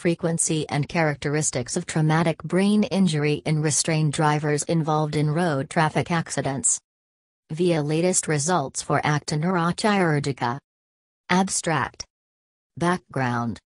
frequency and characteristics of traumatic brain injury in restrained drivers involved in road traffic accidents. Via latest results for Acta Neurochirurgica. Abstract. Background.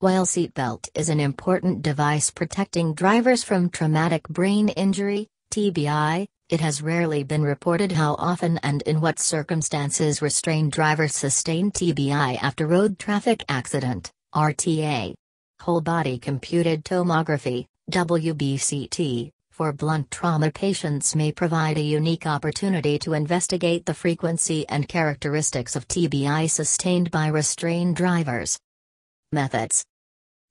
While seatbelt is an important device protecting drivers from traumatic brain injury, TBI, it has rarely been reported how often and in what circumstances restrained drivers sustain TBI after road traffic accident, RTA. Whole body computed tomography, WBCT, for blunt trauma patients may provide a unique opportunity to investigate the frequency and characteristics of TBI sustained by restrained drivers. Methods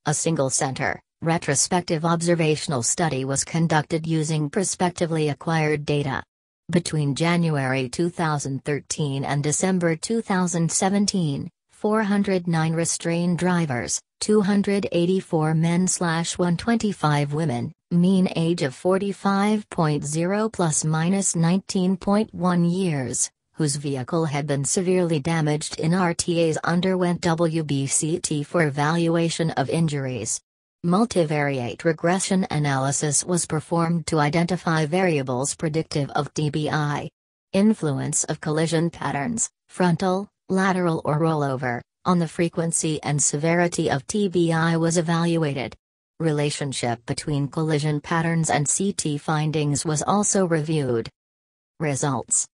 A single center, retrospective observational study was conducted using prospectively acquired data. Between January 2013 and December 2017, 409 restrained drivers, 284 men slash 125 women, mean age of 45.0 plus minus 19.1 years, whose vehicle had been severely damaged in RTAs underwent WBCT for evaluation of injuries. Multivariate regression analysis was performed to identify variables predictive of TBI. Influence of collision patterns, frontal, lateral or rollover, on the frequency and severity of TBI was evaluated. Relationship between collision patterns and CT findings was also reviewed. Results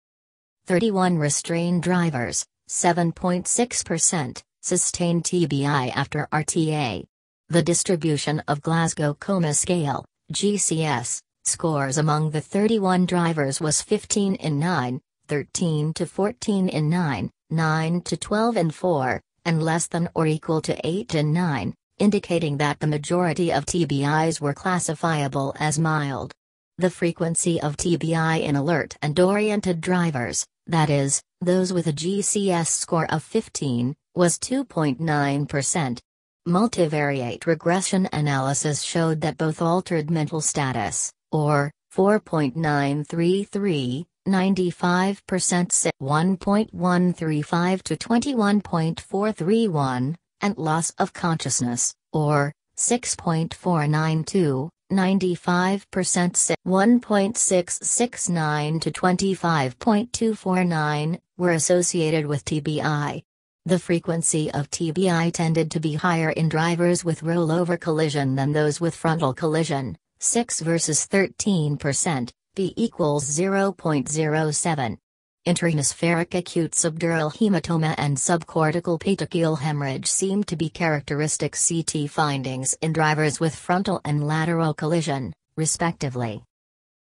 31 restrained drivers, 7.6%, sustained TBI after RTA. The distribution of Glasgow Coma Scale, GCS, scores among the 31 drivers was 15 in 9, 13 to 14 in 9, 9 to 12 and 4, and less than or equal to 8 and 9, indicating that the majority of TBIs were classifiable as mild. The frequency of TBI in alert and oriented drivers, that is, those with a GCS score of 15, was 2.9%. Multivariate regression analysis showed that both altered mental status, or 4.933, 95% sit 1.135 to 21.431, and loss of consciousness, or 6.492, 95% sit 1.669 to 25.249, were associated with TBI. The frequency of TBI tended to be higher in drivers with rollover collision than those with frontal collision, 6 versus 13%, P equals 0.07. Interhemispheric acute subdural hematoma and subcortical petechial hemorrhage seem to be characteristic CT findings in drivers with frontal and lateral collision, respectively.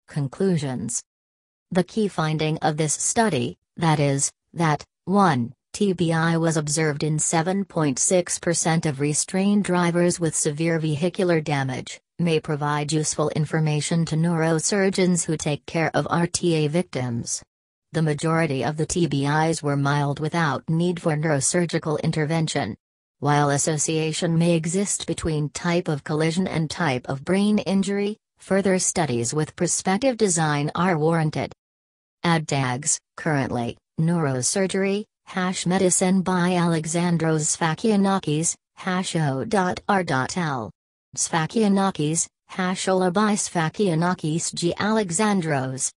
Conclusions The key finding of this study, that is, that, 1. TBI was observed in 7.6% of restrained drivers with severe vehicular damage, may provide useful information to neurosurgeons who take care of RTA victims. The majority of the TBIs were mild without need for neurosurgical intervention. While association may exist between type of collision and type of brain injury, further studies with prospective design are warranted. Add tags, currently, neurosurgery, hash medicine by Alexandros Sfakianakis, hash o.r.l. Sfakianakis, by Sfakianakis G. Alexandros.